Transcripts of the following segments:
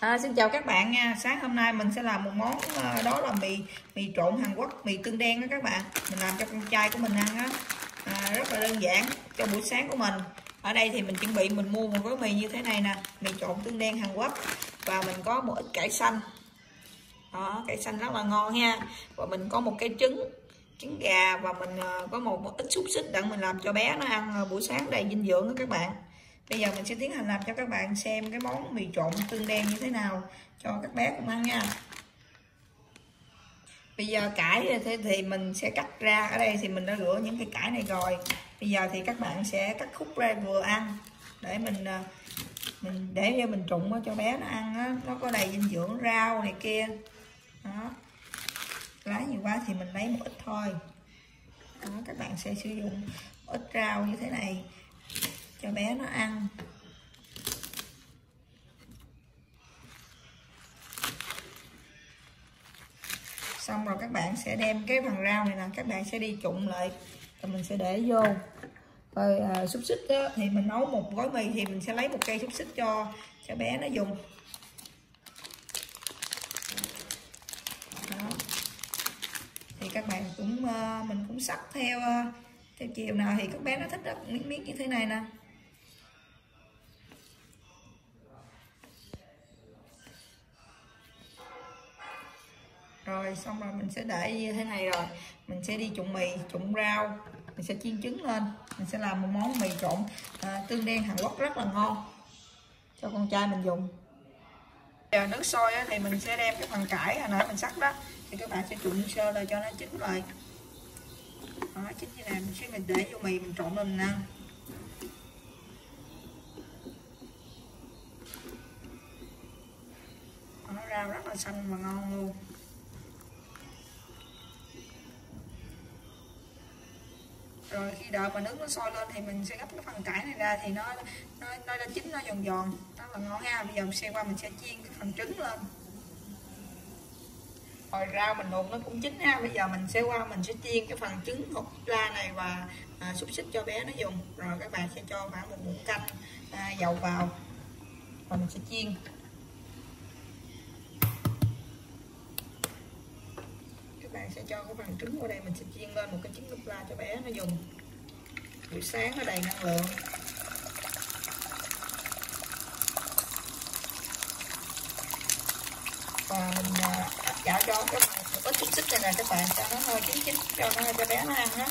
À, xin chào các bạn nha. Sáng hôm nay mình sẽ làm một món ờ, đó là mì mì trộn Hàn Quốc mì tương đen đó các bạn. Mình làm cho con trai của mình ăn á. À, rất là đơn giản cho buổi sáng của mình. Ở đây thì mình chuẩn bị mình mua một gói mì như thế này nè. Mì trộn tương đen Hàn Quốc. Và mình có một ít cải xanh. Đó cải xanh rất là ngon nha. Và mình có một cái trứng trứng gà và mình ờ, có một, một ít xúc xích để mình làm cho bé nó ăn ờ, buổi sáng đầy dinh dưỡng đó các bạn bây giờ mình sẽ tiến hành làm cho các bạn xem cái món mì trộn tương đen như thế nào cho các bé cùng ăn nha. Bây giờ cải thì, thì mình sẽ cắt ra. Ở đây thì mình đã rửa những cái cải này rồi. Bây giờ thì các bạn sẽ cắt khúc ra vừa ăn. Để mình à, mình để cho mình trụng cho bé nó ăn đó. nó có đầy dinh dưỡng rau này kia. Đó. Lá nhiều quá thì mình lấy một ít thôi. Đó, các bạn sẽ sử dụng ít rau như thế này cho bé nó ăn. Xong rồi các bạn sẽ đem cái phần rau này là các bạn sẽ đi trụng lại rồi mình sẽ để vô. Rồi à, xúc xích đó, thì mình nấu một gói mì thì mình sẽ lấy một cây xúc xích cho cho bé nó dùng. Đó. thì các bạn cũng à, mình cũng sắc theo à, theo chiều nào thì các bé nó thích miếng miếng như thế này nè. Rồi xong rồi mình sẽ để như thế này rồi. Mình sẽ đi trụng mì trụng rau mình sẽ chiên trứng lên. Mình sẽ làm một món mì trộn à, tương đen Hàn Quốc rất là ngon cho con trai mình dùng. Giờ nước sôi thì mình sẽ đem cái phần cải hồi nãy mình sắc đó thì các bạn sẽ trụng sơ rồi cho nó chín lại. Đó chín như này mình sẽ mình để vô mì mình trộn lên mình ăn. Nó rau rất là xanh và ngon luôn. Rồi khi đợi mà nước nó sôi lên thì mình sẽ gấp cái phần cải này ra thì nó nó nó đã chín nó giòn giòn. Nó là ngon ha. Bây giờ mình xem qua mình sẽ chiên cái phần trứng lên. Rồi rau mình luộc nó cũng chín ha. Bây giờ mình sẽ qua mình sẽ chiên cái phần trứng hột la này và à, xúc xích cho bé nó dùng. Rồi các bạn sẽ cho khoảng một muỗng canh à, dầu vào. Và mình sẽ chiên. Bạn sẽ cho cái phần trứng vào đây, mình sẽ chiên lên một cái trứng nút la cho bé nó dùng. Buổi sáng nó đầy năng lượng. Và mình à, chảo cho cái một ít chút xích này nè các bạn cho nó hơi chín chín, cho nó, cho bé nó ăn á.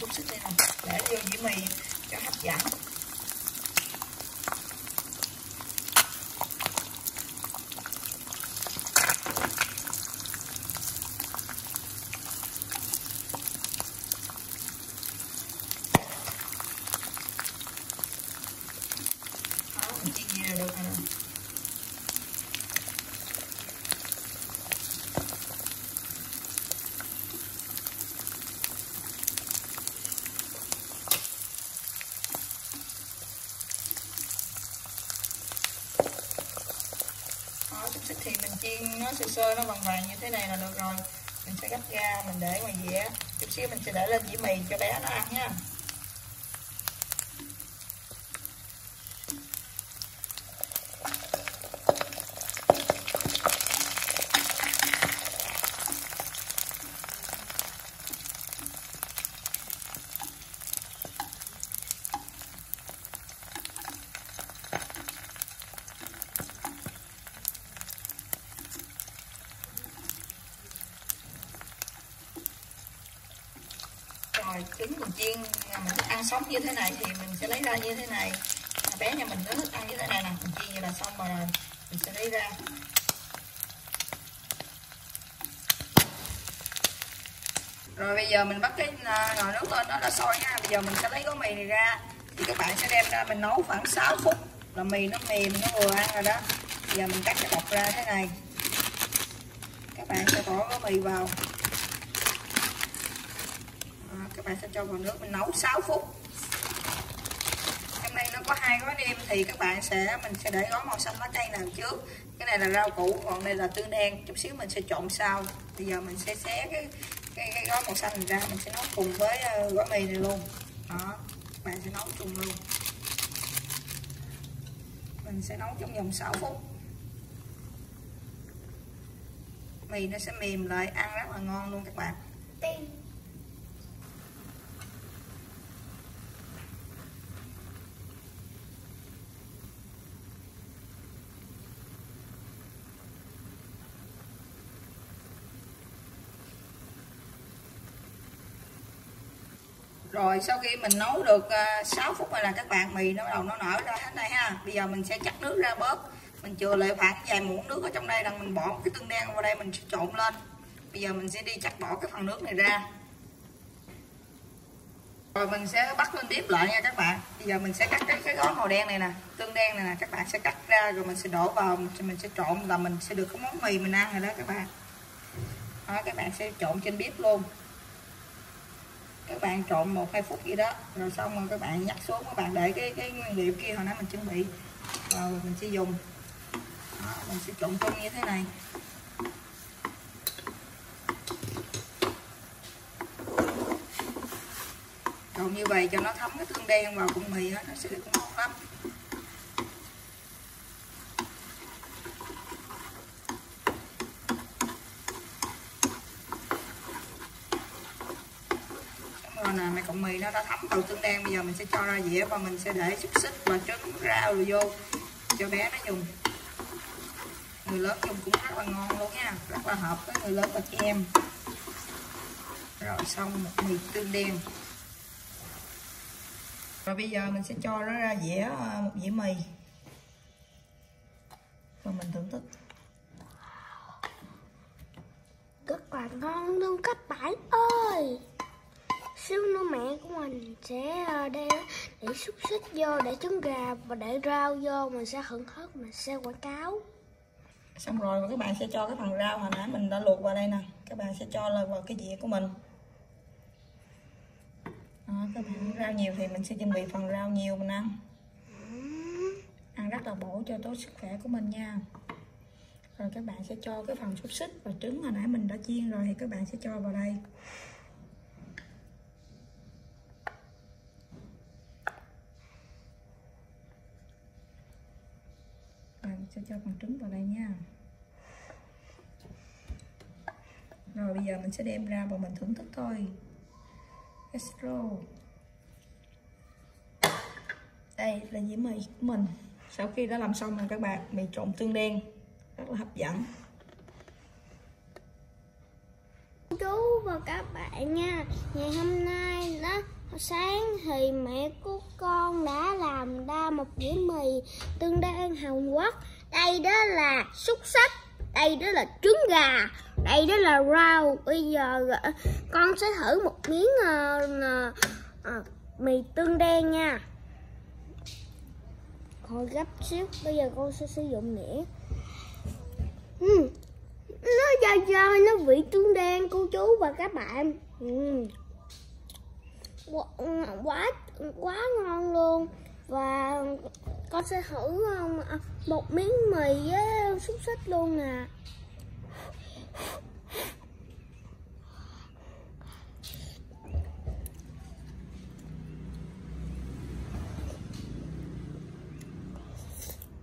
Công cái phần này để vô dĩa mì cho hấp dẫn đó mình chiên gì là được rồi nè đó xúc xích thì mình chiên nó sơ sơ nó vàng vàng như thế này là được rồi. Mình sẽ gấp ra, mình để ngoài dĩa. Chút xíu mình sẽ để lên dĩa mì cho bé nó ăn nha rồi trứng mình chiên mình à, thích ăn sống như thế này thì mình sẽ lấy ra như thế này. À, bé nhà mình nó thích ăn như thế này nè, mình chiên như là xong rồi. Mình sẽ lấy ra. Rồi bây giờ mình bắt cái à, nồi nước lên nó đã sôi nha bây giờ mình sẽ lấy gói mì này ra. Thì các bạn sẽ đem ra mình nấu khoảng 6 phút là mì nó mềm, nó vừa ăn rồi đó. Bây giờ mình cắt cái bọc ra thế này. Các bạn sẽ bỏ gói mì vào bạn sẽ cho vào nước mình nấu 6 phút? Trong đây nó có hai gói nêm thì các bạn sẽ mình sẽ để gói màu xanh lá cây nào trước. Cái này là rau củ còn đây là tương đen. Chút xíu mình sẽ trộn sau. Bây giờ mình sẽ xé cái cái, cái gói màu xanh này ra. Mình sẽ nấu cùng với ờ, gói mì này luôn. Đó bạn sẽ nấu chung luôn. Mình sẽ nấu trong vòng 6 phút. Mì nó sẽ mềm lại ăn rất là ngon luôn các bạn. Rồi, sau khi mình nấu được ờ, 6 phút rồi là các bạn mì nó đầu nó nở ra hết đây ha. Bây giờ mình sẽ chắc nước ra bớt mình chừa lại khoảng vài muỗng nước ở trong đây là mình bỏ cái tương đen vào đây mình sẽ trộn lên. Bây giờ mình sẽ đi chắc bỏ cái phần nước này ra. Rồi, mình sẽ bắt lên bếp lại nha các bạn. Bây giờ mình sẽ cắt cái cái gói màu đen này nè, tương đen này nè, các bạn sẽ cắt ra rồi mình sẽ đổ vào mình sẽ trộn là mình sẽ được cái món mì mình ăn rồi đó các bạn. Đó, các bạn sẽ trộn trên bếp luôn các bạn trộn một hai phút gì đó rồi xong rồi các bạn nhắc xuống các bạn để cái cái nguyên liệu kia hồi nãy mình chuẩn bị. Rồi mình sẽ dùng. Đó, mình sẽ trộn chung như thế này. Trộn như vậy cho nó thấm cái tương đen vào cùng mì đó, nó sẽ cũng ngon lắm. Nè, mấy cọng mì nó đã thấm vào tương đen. Bây giờ mình sẽ cho ra dĩa và mình sẽ để xúc xích và trứng rau rồi vô cho bé nó dùng. Người lớn dùng cũng rất là ngon luôn nha, rất là hợp với người lớn và trẻ em. Rồi xong một mì tương đen. Rồi bây giờ mình sẽ cho nó ra dĩa ờ, một dĩa mì. Và mình thưởng thức. Rất là ngon luôn các bạn ơi xíu nữa mẹ của mình sẽ ờ, để để xúc xích vô để trứng gà và để rau vô mình sẽ hưởng hết mình sẽ quảng cáo. Xong rồi các bạn sẽ cho cái phần rau hồi nãy mình đã luộc vào đây nè. Các bạn sẽ cho lên vào cái dĩa của mình. Đó, các bạn rau nhiều thì mình sẽ chuẩn bị phần rau nhiều mình ăn. Ăn rất là bổ cho tốt sức khỏe của mình nha. Rồi các bạn sẽ cho cái phần xúc xích và trứng hồi nãy mình đã chiên rồi thì các bạn sẽ cho vào đây sẽ cho phần trứng vào đây nha. Rồi, bây giờ mình sẽ đem ra và mình thưởng thức thôi. Estro. Đây là dĩa mì của mình. Sau khi đã làm xong rồi, các bạn, mì trộn tương đen. Rất là hấp dẫn. Chú và các bạn nha. Ngày hôm nay đó, sáng thì mẹ của con đã làm ra một dĩa mì tương đen Hàn Quốc đây đó là xúc xích đây đó là trứng gà đây đó là rau bây giờ ờ, con sẽ thử một miếng uh, uh, mì tương đen nha thôi gấp xíu bây giờ con sẽ sử dụng nĩa uhm. nó dai dai nó vị tương đen cô chú và các bạn uhm. quá quá ngon luôn và con sẽ thử um, một miếng mì với xúc xích luôn nè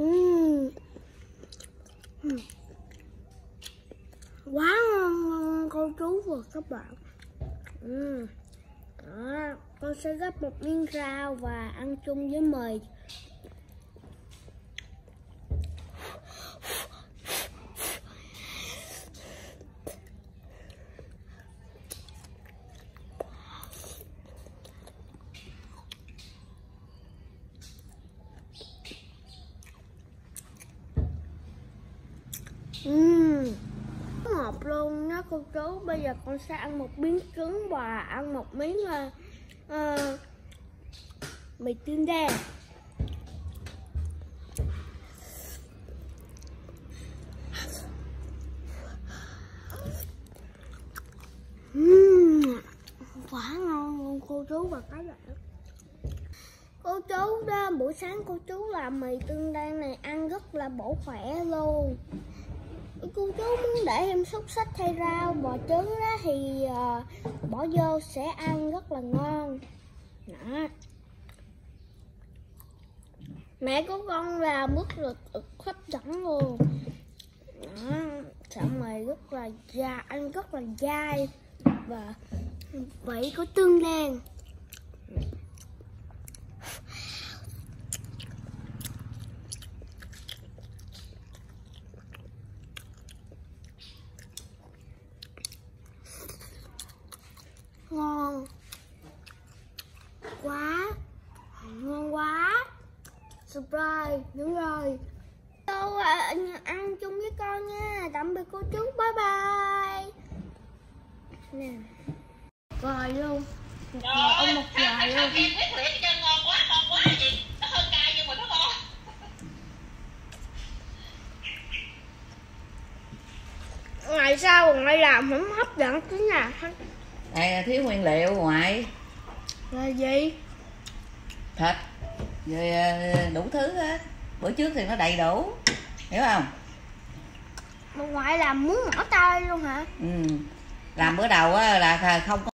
uhm. quá ngon cô chú và các bạn uhm. Đó, con sẽ gấp một miếng rau và ăn chung với mì Uhm, luôn luôn đó cô chú. Bây giờ con sẽ ăn một miếng trứng và ăn một miếng uh, uh, mì tương đen Uhm, quá ngon luôn cô chú và các bạn. Cô chú đó buổi sáng cô chú làm mì tương đen này ăn rất là bổ khỏe luôn cô chú muốn để em xúc xích thay rau bò trứng đó thì uh, bỏ vô sẽ ăn rất là ngon. Đó. Mẹ của con làm bước là hấp dẫn luôn. Đó. Sợi mày rất là dai ăn rất là dai và vị của tương đen ngon. Quá. Ngon quá. Surprise. Đúng rồi. Cô à, ăn chung với con nha. Tạm biệt cô chú. Bye bye. Nè. Rồi luôn. Một giờ ông một giờ luôn. ngày sau ngoại làm không hấp dẫn tí nào đây là thiếu nguyên liệu ngoại là gì? Thịt. Rồi ờ, đủ thứ hết. Bữa trước thì nó đầy đủ. Hiểu không? Mà ngoại làm muốn mỏ tay luôn hả? Ừ. Làm bữa đầu á là không có